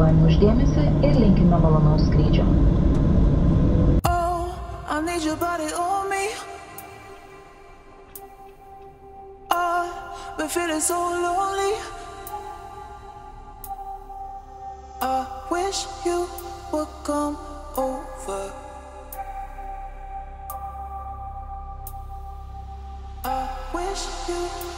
Dėkojame uždėmesi ir linkime malonaus skrydžio. Oh, I need your body on me. I've been feeling so lonely. I wish you would come over. I wish you.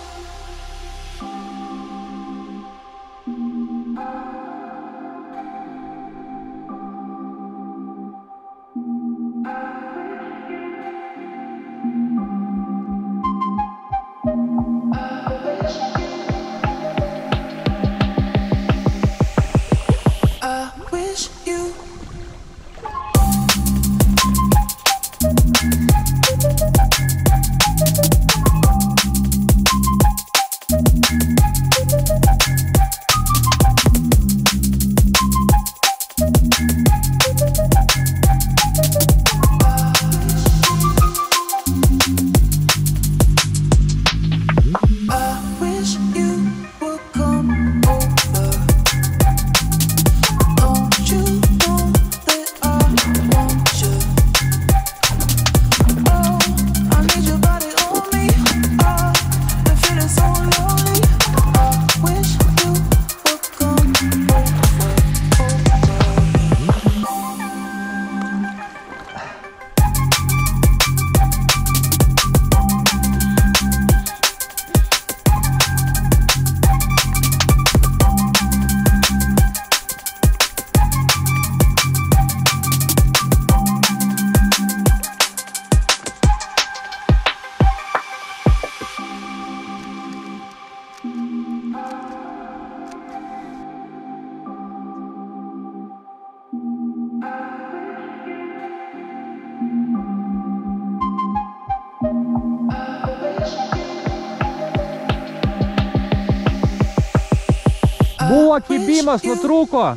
Було кібімас на.